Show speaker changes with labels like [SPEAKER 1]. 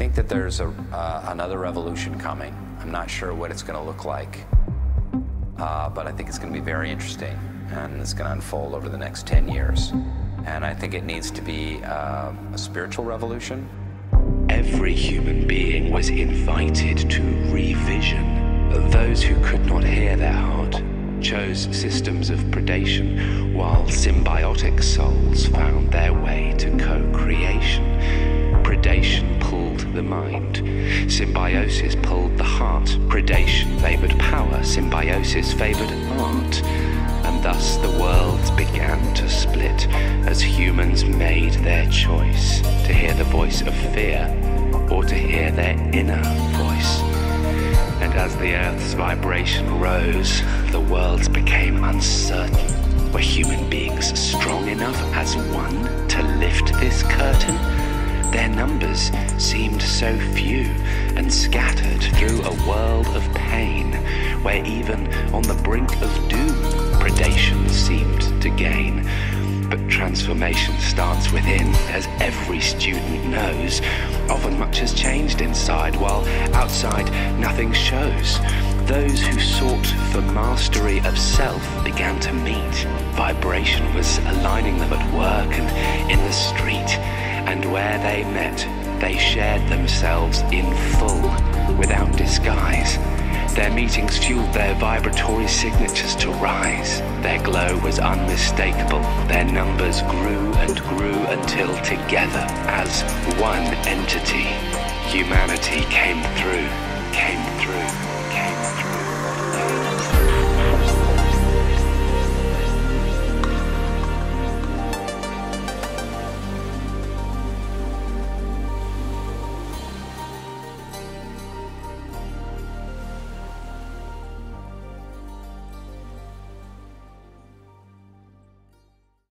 [SPEAKER 1] I think that there's a, uh, another revolution coming. I'm not sure what it's going to look like, uh, but I think it's going to be very interesting and it's going to unfold over the next 10 years. And I think it needs to be uh, a spiritual revolution.
[SPEAKER 2] Every human being was invited to revision. Those who could not hear their heart chose systems of predation, while symbiotic souls found their way to co mind, symbiosis pulled the heart. Predation favored power, symbiosis favored art. And thus the worlds began to split as humans made their choice to hear the voice of fear or to hear their inner voice. And as the Earth's vibration rose, the worlds became uncertain. Were human beings strong enough as one to? Their numbers seemed so few and scattered through a world of pain, where even on the brink of doom, predation seemed to gain. But transformation starts within, as every student knows. Often much has changed inside, while outside nothing shows. Those who sought for mastery of self began to meet. Vibration was aligning them at work and in the street, and where they met, they shared themselves in full, without disguise. Their meetings fueled their vibratory signatures to rise. Their glow was unmistakable. Their numbers grew and grew until together, as one entity, humanity came through.